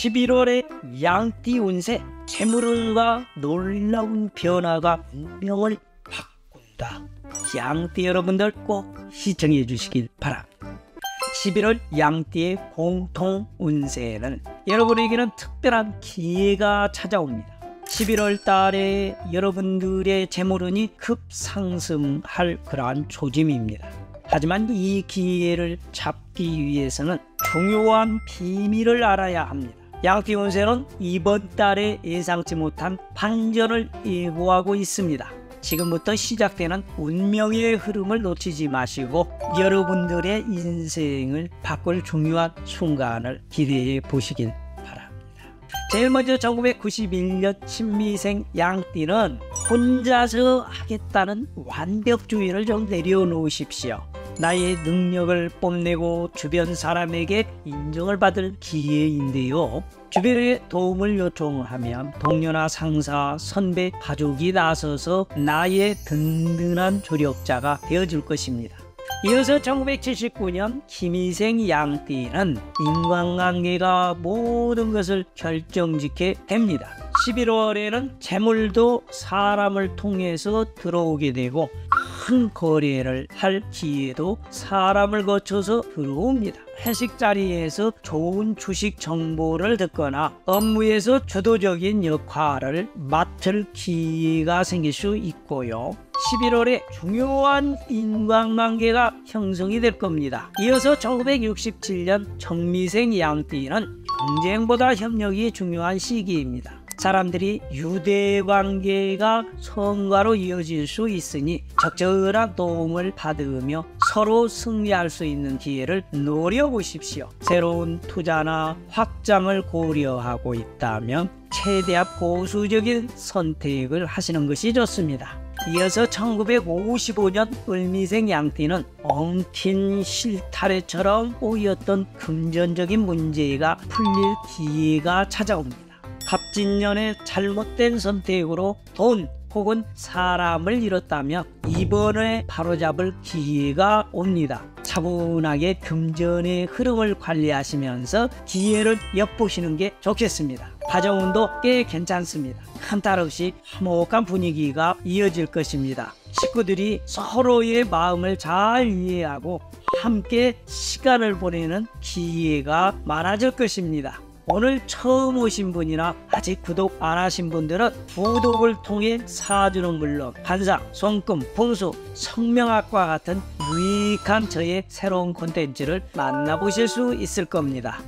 11월의 양띠 운세 재물운과 놀라운 변화가 운명을 바꾼다. 양띠 여러분들 꼭 시청해 주시길 바랍니다. 11월 양띠의 공통 운세는 여러분에게는 특별한 기회가 찾아옵니다. 11월 달에 여러분들의 재물운이 급상승할 그러한 조짐입니다. 하지만 이 기회를 잡기 위해서는 중요한 비밀을 알아야 합니다. 양띠 운세는 이번 달에 예상치 못한 반전을 예고하고 있습니다. 지금부터 시작되는 운명의 흐름을 놓치지 마시고 여러분들의 인생을 바꿀 중요한 순간을 기대해 보시길 바랍니다. 제일 먼저 1991년 친미생 양띠는 혼자서 하겠다는 완벽주의를 좀 내려놓으십시오. 나의 능력을 뽐내고 주변 사람에게 인정을 받을 기회인데요. 주변에 도움을 요청하면 동료나 상사, 선배, 가족이 나서서 나의 든든한 조력자가 되어줄 것입니다. 이어서 1979년 김희생 양띠는 인간관계가 모든 것을 결정짓게 됩니다. 11월에는 재물도 사람을 통해서 들어오게 되고 큰 거래를 할 기회도 사람을 거쳐서 들어옵니다. 회식 자리에서 좋은 주식 정보를 듣거나 업무에서 주도적인 역할을 맡을 기회가 생길 수 있고요. 11월에 중요한 인간관계가 형성이 될 겁니다. 이어서 1967년 정미생 양띠는 경쟁보다 협력이 중요한 시기입니다. 사람들이 유대 관계가 성과로 이어질 수 있으니 적절한 도움을 받으며 서로 승리할 수 있는 기회를 노려보십시오. 새로운 투자나 확장을 고려하고 있다면 최대한 보수적인 선택을 하시는 것이 좋습니다. 이어서 1955년 을미생 양띠는 엉킨 실타래처럼 꼬였던 금전적인 문제가 풀릴 기회가 찾아옵니다. 갑진년의 잘못된 선택으로 돈 혹은 사람을 잃었다면 이번에 바로잡을 기회가 옵니다. 차분하게 금전의 흐름을 관리하시면서 기회를 엿보시는 게 좋겠습니다. 가정운도 꽤 괜찮습니다. 한달 없이 화목한 분위기가 이어질 것입니다. 식구들이 서로의 마음을 잘 이해하고 함께 시간을 보내는 기회가 많아질 것입니다. 오늘 처음 오신 분이나 아직 구독 안 하신 분들은 구독을 통해 사주는 물론 한상, 손금, 풍수, 성명학과 같은 유익한 저의 새로운 콘텐츠를 만나보실 수 있을 겁니다.